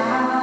down.